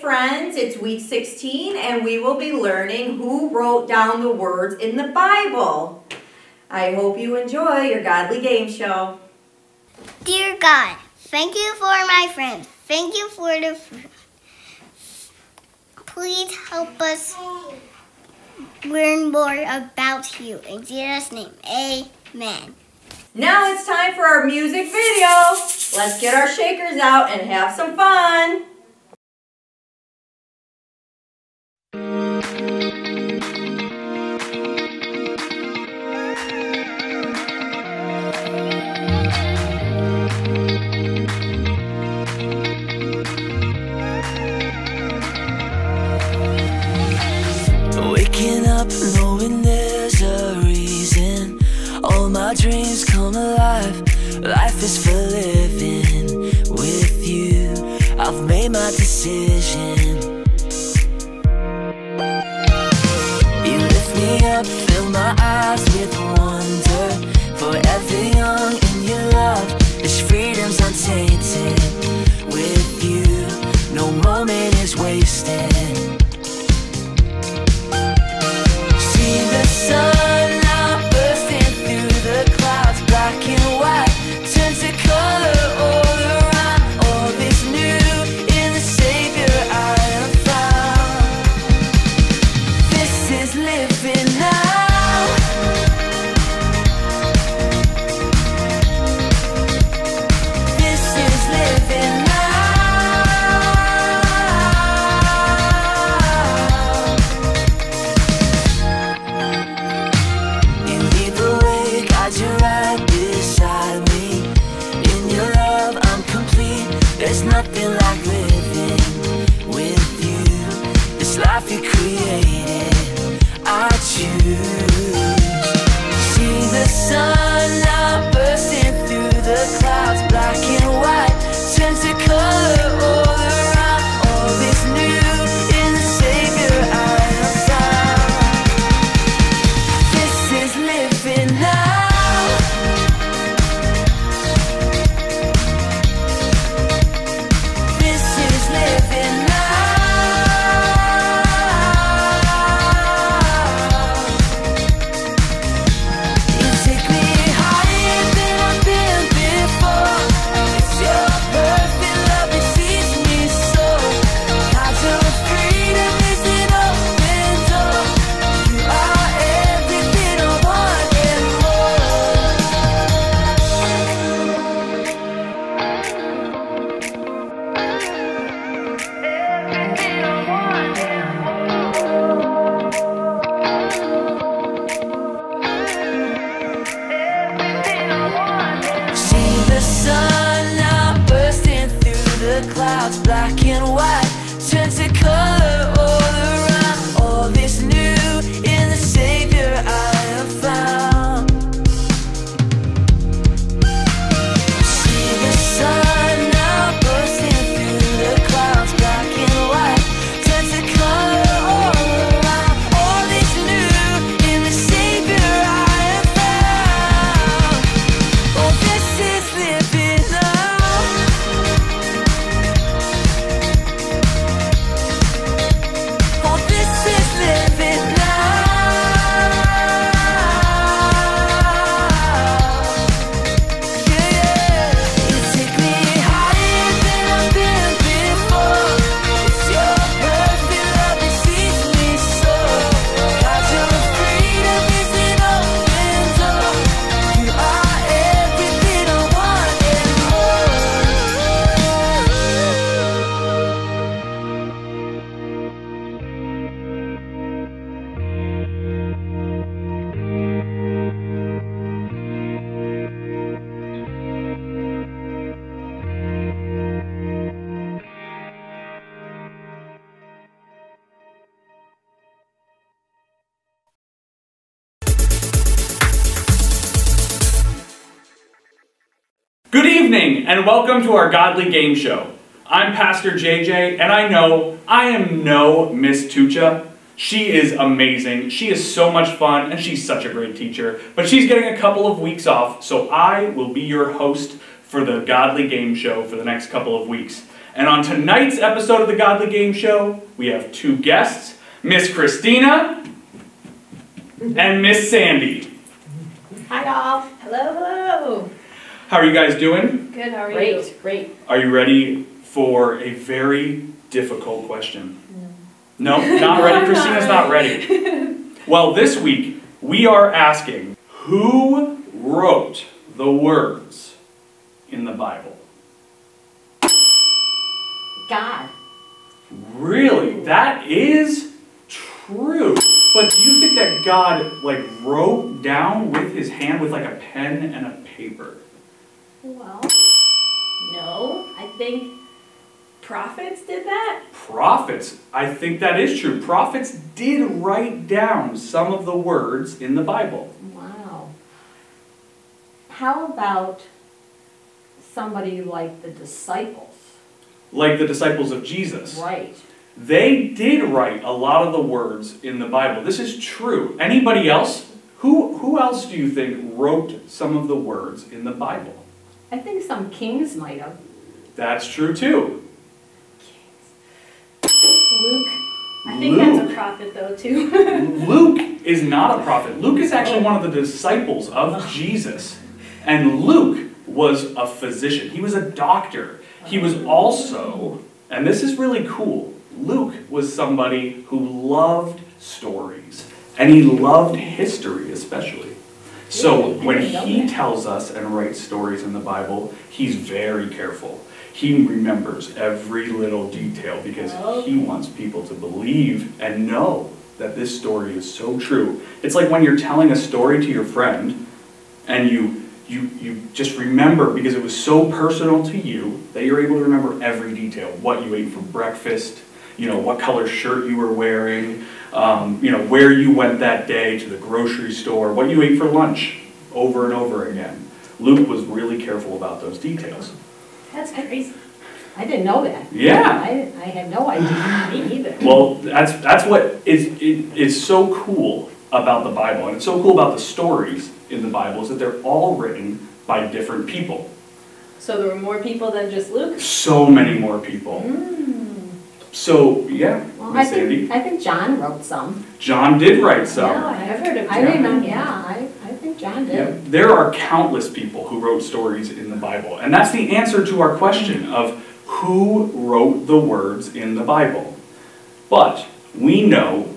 friends. It's week 16, and we will be learning who wrote down the words in the Bible. I hope you enjoy your godly game show. Dear God, thank you for my friends. Thank you for the. Please help us learn more about you. In Jesus' name, amen. Now it's time for our music video. Let's get our shakers out and have some fun. And welcome to our Godly Game Show. I'm Pastor JJ, and I know I am no Miss Tucha. She is amazing. She is so much fun, and she's such a great teacher. But she's getting a couple of weeks off, so I will be your host for the Godly Game Show for the next couple of weeks. And on tonight's episode of the Godly Game Show, we have two guests Miss Christina and Miss Sandy. Hi, all. Hello, hello. How are you guys doing? Good, how are you? Great, great. Are you ready for a very difficult question? No. No, not ready. Christina's not ready. Well, this week we are asking who wrote the words in the Bible? God. Really? That is true. But do you think that God like wrote down with his hand with like a pen and a paper? Well, no, I think prophets did that. Prophets. I think that is true. Prophets did write down some of the words in the Bible. Wow. How about somebody like the disciples? Like the disciples of Jesus. Right. They did write a lot of the words in the Bible. This is true. Anybody else? Who who else do you think wrote some of the words in the Bible? I think some kings might have. That's true too. Luke. I think that's a prophet though too. Luke is not a prophet. Luke is actually one of the disciples of oh. Jesus. And Luke was a physician. He was a doctor. He was oh. also, and this is really cool, Luke was somebody who loved stories. And he loved history especially. So when he tells us and writes stories in the Bible, he's very careful. He remembers every little detail because oh. he wants people to believe and know that this story is so true. It's like when you're telling a story to your friend and you you you just remember because it was so personal to you that you're able to remember every detail. What you ate for breakfast, you know, what color shirt you were wearing, um, you know, where you went that day to the grocery store, what you ate for lunch over and over again. Luke was really careful about those details. That's crazy. I didn't know that. Yeah. I, I had no idea. Me either. Well, that's that's what is it, is so cool about the Bible, and it's so cool about the stories in the Bible is that they're all written by different people. So there were more people than just Luke? So many more people. So yeah, Well, I Miss think, I think John wrote some. John did write some. Yeah, I've heard of I John. remember, yeah, I, I think John Yeah, did. there are countless people who wrote stories in the Bible, and that's the answer to our question of who wrote the words in the Bible. But we know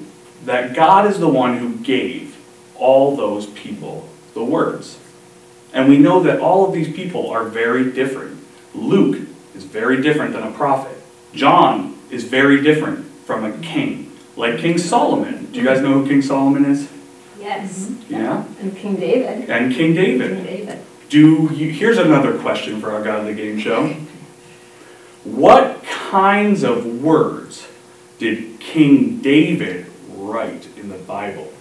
that God is the one who gave all those people the words. And we know that all of these people are very different. Luke is very different than a prophet. John is very different from a king, like King Solomon. Do you guys know who King Solomon is? Yes. Mm-hmm. Yeah? And King David. And King David. King David. Do you, here's another question for our Godly Game Show. What kinds of words did King David write in the Bible?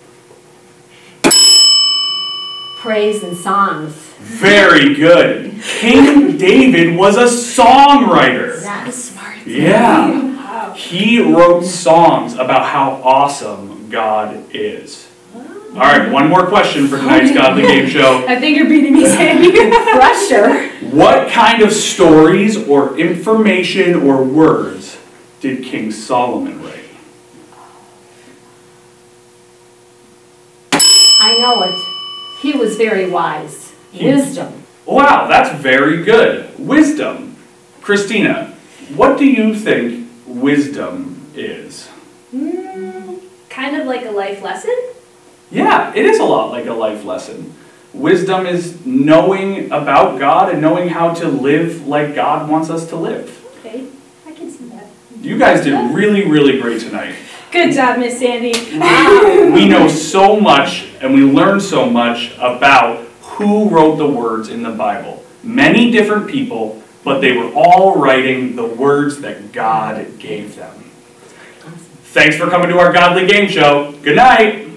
Praise and songs. Very good. King David was a songwriter. Yes. Smart. Yeah. Wow. He wrote songs about how awesome God is. All right, one more question for tonight's Godly Game Show. I think you're beating me, Sandy. Pressure. What kind of stories or information or words did King Solomon write? I know it. He was very wise. He- Wisdom. Wow, that's very good. Wisdom. Christina, what do you think wisdom is? Mm, kind of like a life lesson? Yeah, it is a lot like a life lesson. Wisdom is knowing about God and knowing how to live like God wants us to live. Okay, I can see that. You guys did really, really great tonight. Good job, Miss Sandy. We know so much and we learn so much about who wrote the words in the Bible. Many different people, but they were all writing the words that God gave them. Thanks for coming to our Godly Game Show. Good night.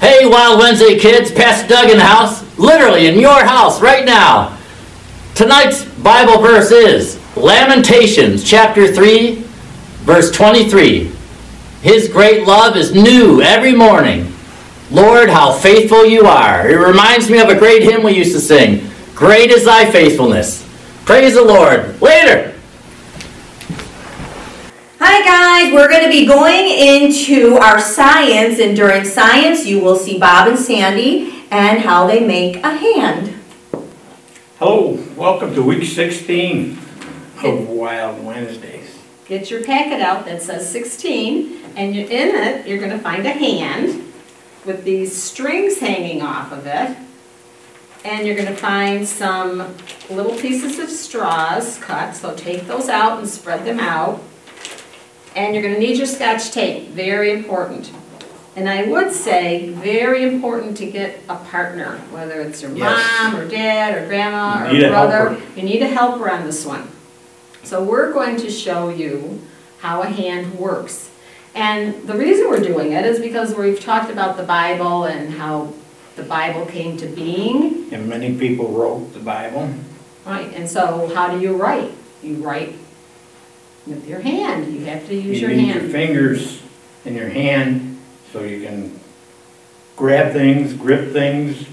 Hey, Wild Wednesday kids, Pastor Doug in the house, literally in your house right now. Tonight's Bible verse is Lamentations chapter 3, verse 23. His great love is new every morning. Lord, how faithful you are. It reminds me of a great hymn we used to sing. Great is thy faithfulness. Praise the Lord. Later. Hi guys, we're going to be going into our science and during science you will see Bob and Sandy and how they make a hand. Hello, welcome to week 16 of Wild Wednesdays. Get your packet out that says 16, and you- in it, you're gonna find a hand with these strings hanging off of it. And you're gonna find some little pieces of straws cut, so take those out and spread them out. And you're gonna need your scotch tape, very important. And I would say, very important to get a partner, whether it's your Yes. mom or dad or grandma You or a brother. You need a helper on this one. So we're going to show you how a hand works. And the reason we're doing it is because we've talked about the Bible and how the Bible came to being. And many people wrote the Bible. Right, and so how do you write? You write with your hand. You have to use You your need your fingers in your hand so you can grab things, grip things.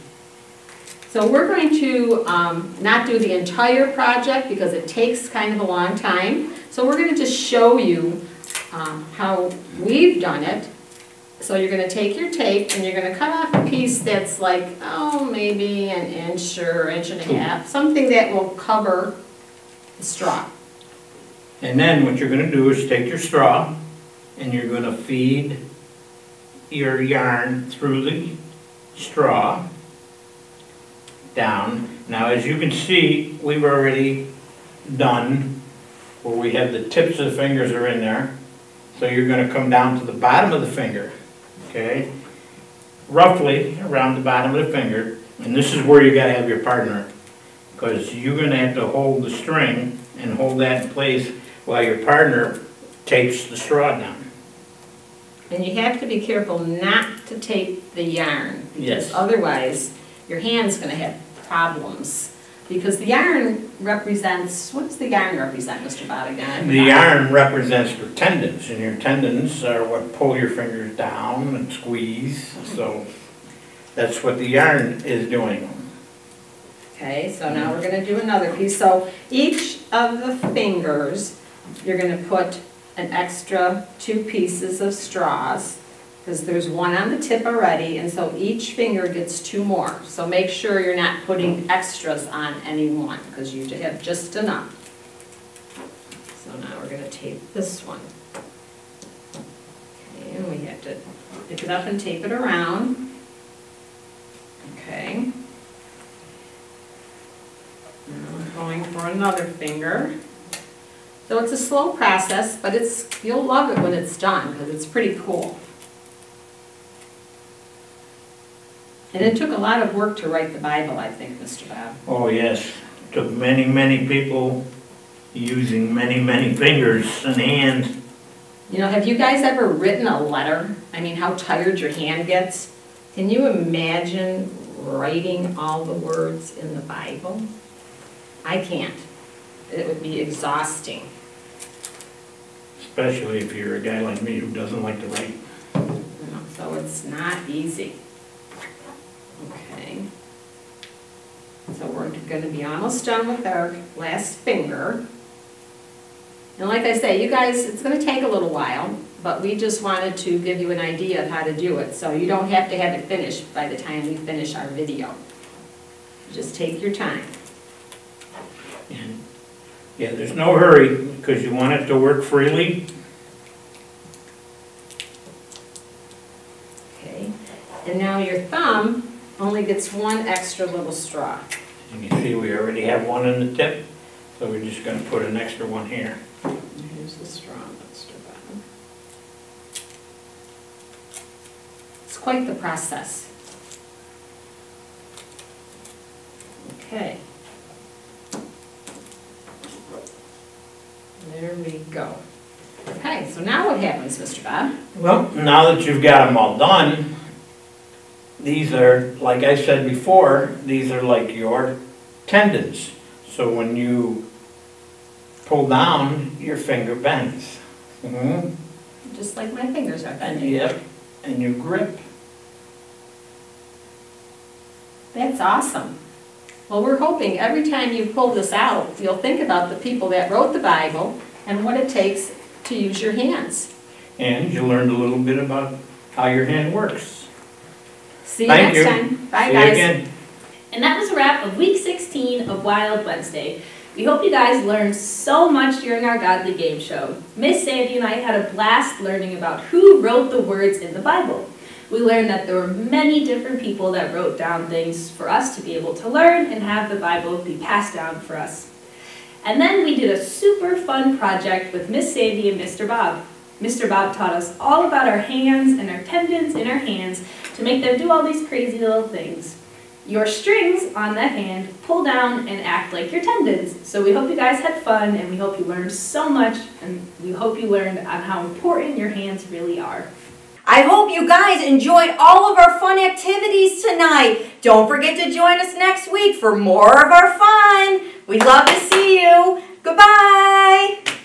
So we're going to um, not do the entire project because it takes kind of a long time. So we're going to just show you um, how we've done it. So you're going to take your tape and you're going to cut off a piece that's like, oh, maybe an inch or inch and a half, something that will cover the straw. And then what you're gonna do is take your straw and you're gonna feed your yarn through the straw down. Now, as you can see, we've already done where we have the tips of the fingers are in there. So you're gonna come down to the bottom of the finger, okay? Roughly around the bottom of the finger, and this is where you gotta have your partner. Because you're gonna have to hold the string and hold that in place while your partner tapes the straw down. And you have to be careful not to tape the yarn. Yes. Because otherwise, your hand's gonna have problems. Because the yarn represents, what does the yarn represent, Mr. Bob, again? The yarn represents your tendons, and your tendons are what pull your fingers down and squeeze, so that's what the yarn is doing. Okay, so now we're gonna do another piece. So each of the fingers, you're gonna put an extra two pieces of straws, because there's one on the tip already, and so each finger gets two more. So make sure you're not putting extras on any one, because you have just enough. So now we're gonna tape this one. Okay, and we have to pick it up and tape it around. Okay. Now I'm going for another finger. So it's a slow process, but it's, you'll love it when it's done, because it's pretty cool. And it took a lot of work to write the Bible, I think, Mr. Bob. Oh, yes, took many, many people using many, many fingers and hands. You know, have you guys ever written a letter? I mean, how tired your hand gets? Can you imagine writing all the words in the Bible? I can't. It would be exhausting. Especially if you're a guy like me who doesn't like to write. So it's not easy. Okay. So we're gonna be almost done with our last finger. And like I say, you guys, it's gonna take a little while, but we just wanted to give you an idea of how to do it, so you don't have to have it finished by the time we finish our video. Just take your time. Yeah, there's no hurry, because you want it to work freely. Okay, and now your thumb only gets one extra little straw. And you can see we already have one in the tip, so we're just gonna put an extra one here. Here's the straw, Mr. Button. It's quite the process. Okay. There we go. Okay, so now what happens, Mr. Bob? Well, now that you've got them all done, these are, like I said before, these are like your tendons. So when you pull down, your finger bends. Mm -hmm. Just like my fingers are bending. Yep, and you grip. That's awesome. Well, we're hoping every time you pull this out, you'll think about the people that wrote the Bible and what it takes to use your hands. And you learned a little bit about how your hand works. See you Thank next you. time. Bye, See you guys. again. And that was a wrap of week 16 of Wild Wednesday. We hope you guys learned so much during our Godly Game Show. Miss Sandy and I had a blast learning about who wrote the words in the Bible. We learned that there were many different people that wrote down things for us to be able to learn and have the Bible be passed down for us. And then we did a super fun project with Miss Sandy and Mr. Bob. Mr. Bob taught us all about our hands and our tendons in our hands to make them do all these crazy little things. Your strings on that hand pull down and act like your tendons. So we hope you guys had fun and we hope you learned so much and we hope you learned on how important your hands really are. I hope you guys enjoyed all of our fun activities tonight. Don't forget to join us next week for more of our fun. We'd love to see you. Goodbye.